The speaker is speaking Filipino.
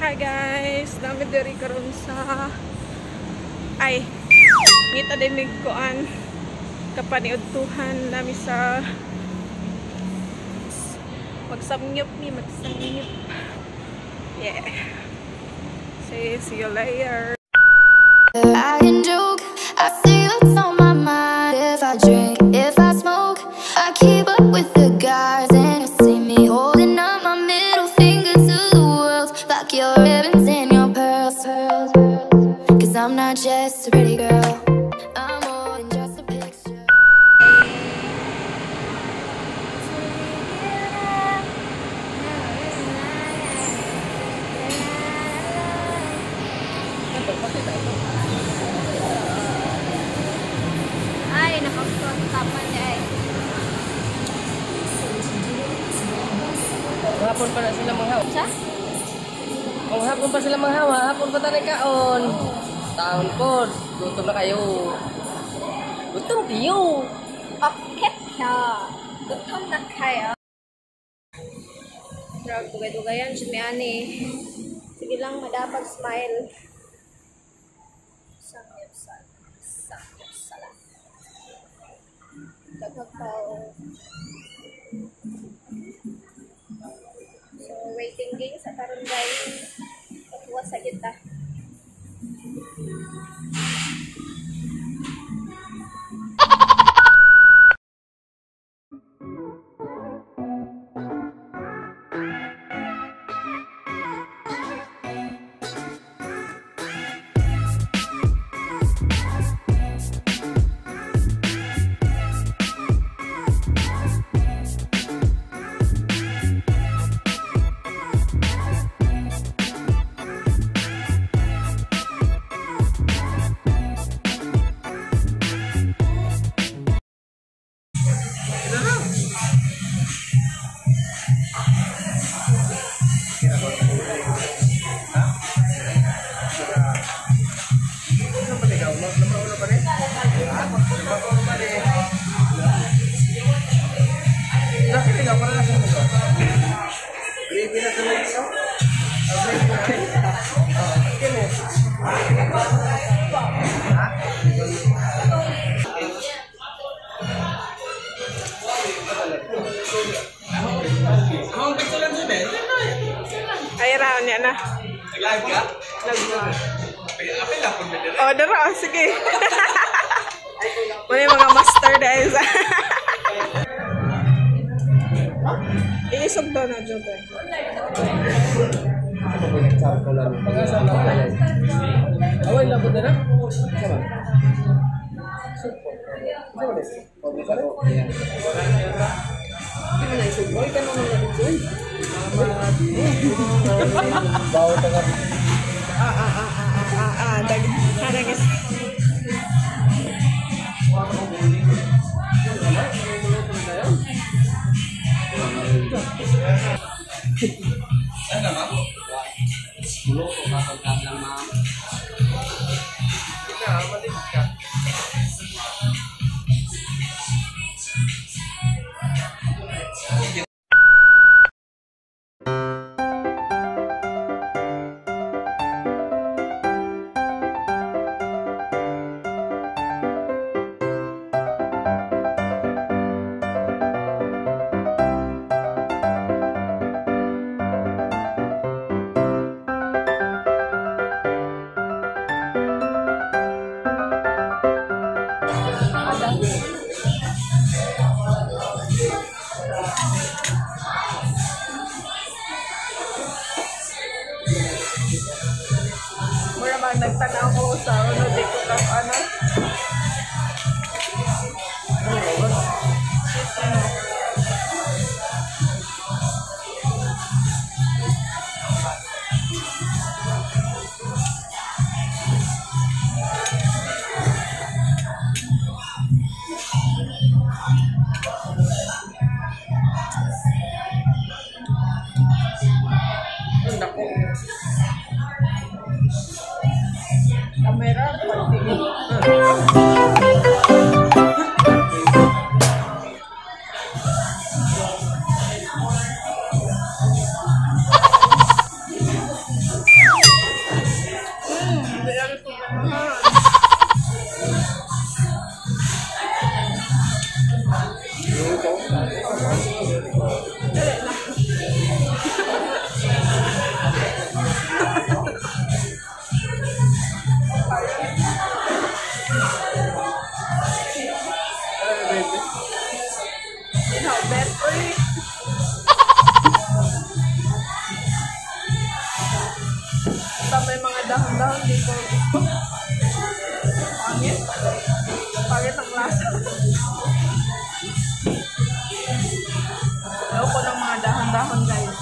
Hi guys, dami diri karon sa ay ngita din mig kuan kapaniudtuhan nami sa magsamnyup ni magsamnyup. Yeah. Say see you later. I can joke. I see Ay, nakapagtapan niya eh. Hapon pa na sila manghaw. Siya? Kung hapon pa sila manghawa, hapon pa tayo kaon. Taon po, gutom na kayo. Gutom tiyo. Okay siya. Gutom na kayo. Drag, dugay-dugayan si Miani. Sige lang, madapag smile. Sangyap sal. Sangyap sala. Dagagaw. So, waiting game sa karon guys. Patuwa sa kita. Niya na. Nag-live ka? Nag Apil lang kung may Oh, dara oh, sige. Muna yung mga master dahil sa... Iisog daw na ba? Away lang po na na. bau tengah ah ah ah ah ah ada ada guys Enggak ba nagtanaw ko sa ano, di ko ka ano. मेरा पति। Inhobet. Uy. Basta mga dahon-dahon di ko gusto. Pangit. Pangit ang ko ng mga dahon-dahon guys.